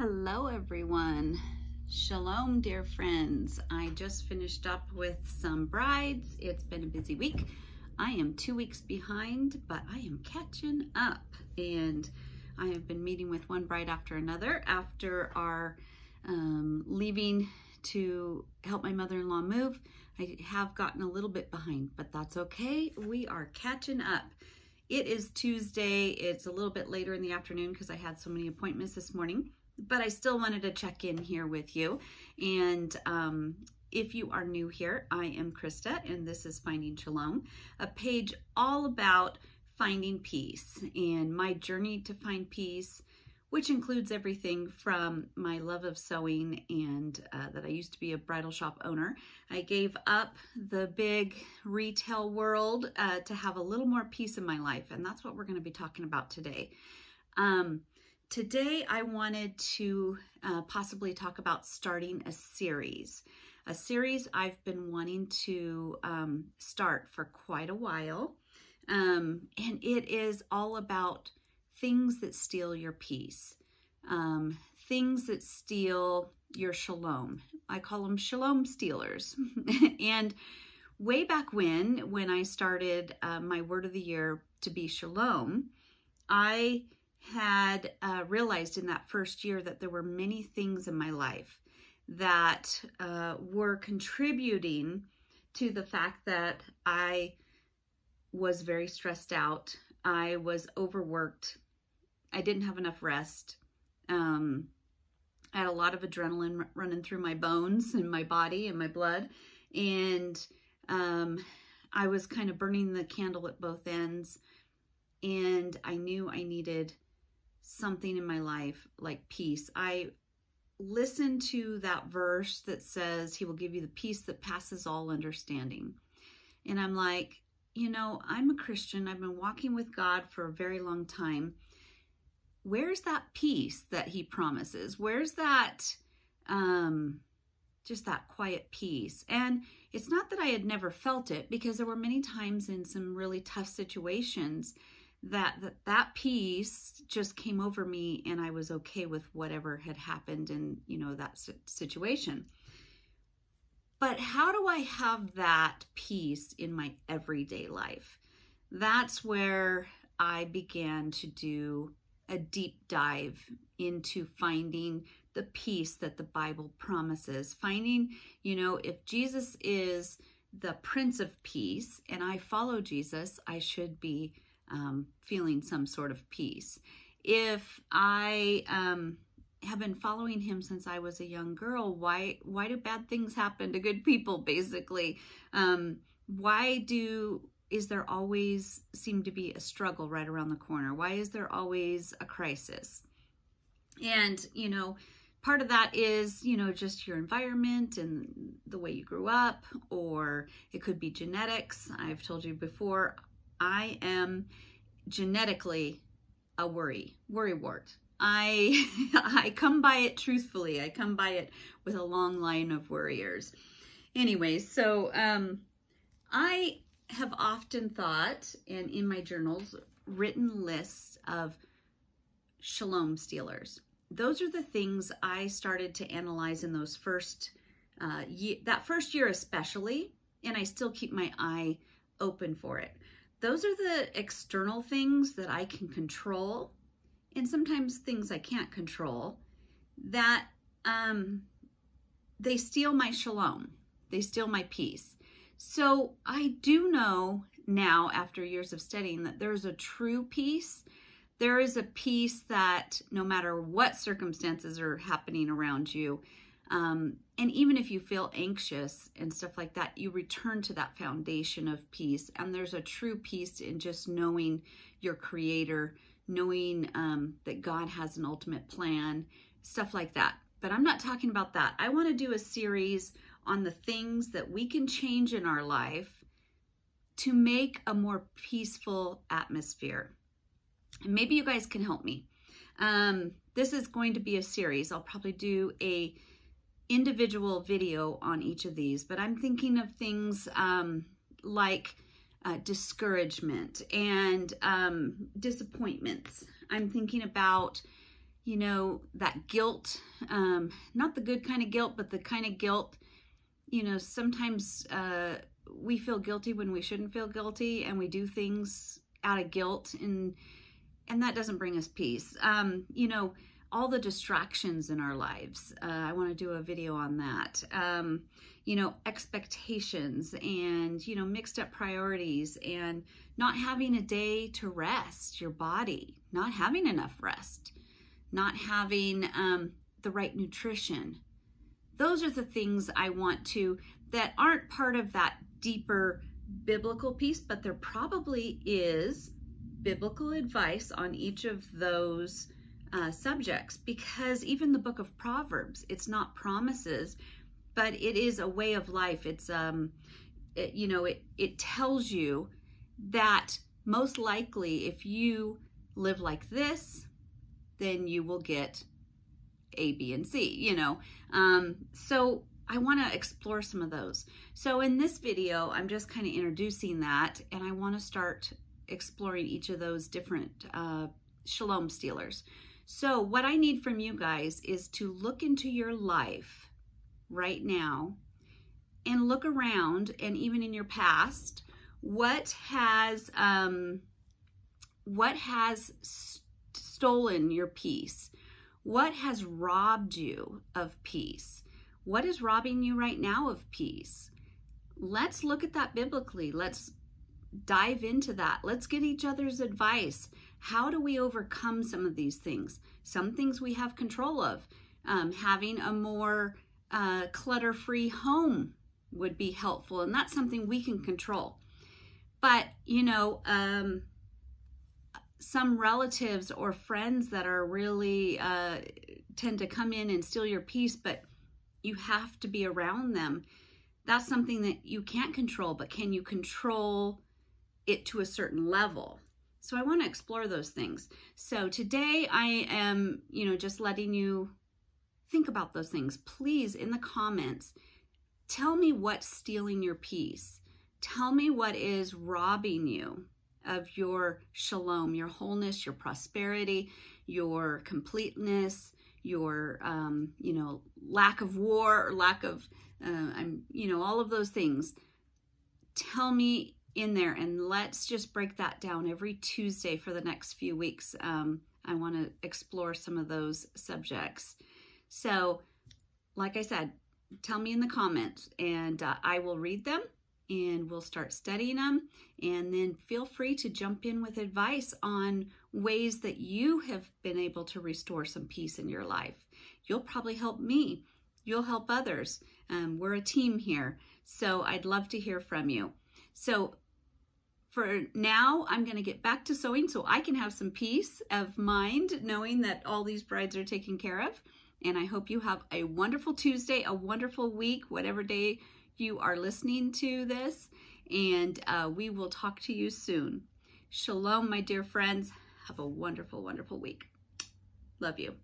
Hello, everyone. Shalom, dear friends. I just finished up with some brides. It's been a busy week. I am two weeks behind, but I am catching up. And I have been meeting with one bride after another after our um, leaving to help my mother-in-law move. I have gotten a little bit behind, but that's okay. We are catching up. It is Tuesday. It's a little bit later in the afternoon because I had so many appointments this morning but I still wanted to check in here with you. And um, if you are new here, I am Christa, and this is Finding Shalom, a page all about finding peace and my journey to find peace, which includes everything from my love of sewing and uh, that I used to be a bridal shop owner. I gave up the big retail world uh, to have a little more peace in my life, and that's what we're going to be talking about today. Um, Today, I wanted to uh, possibly talk about starting a series. A series I've been wanting to um, start for quite a while. Um, and it is all about things that steal your peace, um, things that steal your shalom. I call them shalom stealers. and way back when, when I started uh, my word of the year to be shalom, I had uh, realized in that first year that there were many things in my life that uh, were contributing to the fact that I was very stressed out. I was overworked. I didn't have enough rest. Um, I had a lot of adrenaline running through my bones and my body and my blood. And um, I was kind of burning the candle at both ends. And I knew I needed something in my life like peace. I listen to that verse that says he will give you the peace that passes all understanding. And I'm like, you know, I'm a Christian. I've been walking with God for a very long time. Where's that peace that he promises? Where's that um just that quiet peace? And it's not that I had never felt it because there were many times in some really tough situations that, that that peace just came over me and I was okay with whatever had happened in, you know, that situation. But how do I have that peace in my everyday life? That's where I began to do a deep dive into finding the peace that the Bible promises. Finding, you know, if Jesus is the Prince of Peace and I follow Jesus, I should be um, feeling some sort of peace. If I um, have been following him since I was a young girl, why why do bad things happen to good people? Basically, um, why do is there always seem to be a struggle right around the corner? Why is there always a crisis? And you know, part of that is you know just your environment and the way you grew up, or it could be genetics. I've told you before. I am genetically a worry, worry wart. I I come by it truthfully. I come by it with a long line of worriers. Anyways, so um, I have often thought, and in my journals, written lists of shalom stealers. Those are the things I started to analyze in those first, uh, that first year especially, and I still keep my eye open for it those are the external things that I can control and sometimes things I can't control that um, they steal my shalom. They steal my peace. So I do know now after years of studying that there's a true peace. There is a peace that no matter what circumstances are happening around you, um, and even if you feel anxious and stuff like that, you return to that foundation of peace. And there's a true peace in just knowing your creator, knowing um, that God has an ultimate plan, stuff like that. But I'm not talking about that. I want to do a series on the things that we can change in our life to make a more peaceful atmosphere. And maybe you guys can help me. Um, this is going to be a series. I'll probably do a individual video on each of these, but I'm thinking of things um, like uh, discouragement and um, disappointments. I'm thinking about you know, that guilt, um, not the good kind of guilt, but the kind of guilt, you know, sometimes uh, we feel guilty when we shouldn't feel guilty and we do things out of guilt and and that doesn't bring us peace. Um, you know, all the distractions in our lives. Uh, I want to do a video on that. Um, you know, expectations and, you know, mixed up priorities and not having a day to rest your body, not having enough rest, not having um, the right nutrition. Those are the things I want to, that aren't part of that deeper biblical peace, but there probably is biblical advice on each of those uh, subjects because even the book of Proverbs, it's not promises, but it is a way of life. It's, um, it, you know, it, it tells you that most likely if you live like this, then you will get A, B, and C, you know. Um, so I want to explore some of those. So in this video, I'm just kind of introducing that and I want to start exploring each of those different uh, shalom stealers. So what I need from you guys is to look into your life right now and look around and even in your past, what has, um, what has st stolen your peace? What has robbed you of peace? What is robbing you right now of peace? Let's look at that biblically. Let's dive into that. Let's get each other's advice. How do we overcome some of these things? Some things we have control of. Um, having a more uh, clutter-free home would be helpful, and that's something we can control. But, you know, um, some relatives or friends that are really uh, tend to come in and steal your peace, but you have to be around them. That's something that you can't control, but can you control it to a certain level. So I want to explore those things. So today I am, you know, just letting you think about those things. Please, in the comments, tell me what's stealing your peace. Tell me what is robbing you of your shalom, your wholeness, your prosperity, your completeness, your, um, you know, lack of war or lack of, uh, I'm, you know, all of those things. Tell me in there and let's just break that down every Tuesday for the next few weeks. Um, I want to explore some of those subjects. So, like I said, tell me in the comments and uh, I will read them and we'll start studying them. And then feel free to jump in with advice on ways that you have been able to restore some peace in your life. You'll probably help me. You'll help others. Um, we're a team here. So I'd love to hear from you. So for now, I'm going to get back to sewing so I can have some peace of mind knowing that all these brides are taken care of. And I hope you have a wonderful Tuesday, a wonderful week, whatever day you are listening to this. And uh, we will talk to you soon. Shalom, my dear friends. Have a wonderful, wonderful week. Love you.